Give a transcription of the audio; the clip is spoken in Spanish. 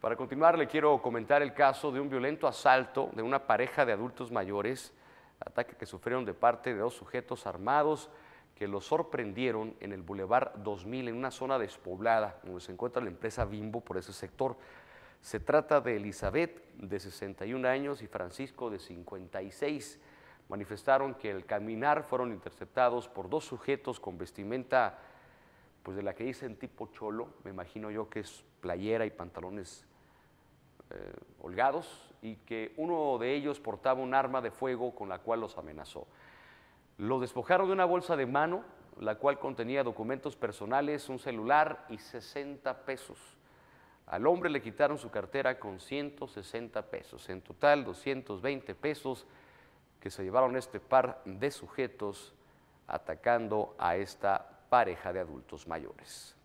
Para continuar, le quiero comentar el caso de un violento asalto de una pareja de adultos mayores, ataque que sufrieron de parte de dos sujetos armados que los sorprendieron en el Boulevard 2000, en una zona despoblada, donde se encuentra la empresa Bimbo por ese sector. Se trata de Elizabeth, de 61 años, y Francisco, de 56. Manifestaron que al caminar fueron interceptados por dos sujetos con vestimenta, pues de la que dicen tipo cholo, me imagino yo que es playera y pantalones eh, holgados, y que uno de ellos portaba un arma de fuego con la cual los amenazó. Lo despojaron de una bolsa de mano, la cual contenía documentos personales, un celular y 60 pesos. Al hombre le quitaron su cartera con 160 pesos, en total 220 pesos que se llevaron este par de sujetos atacando a esta pareja de adultos mayores.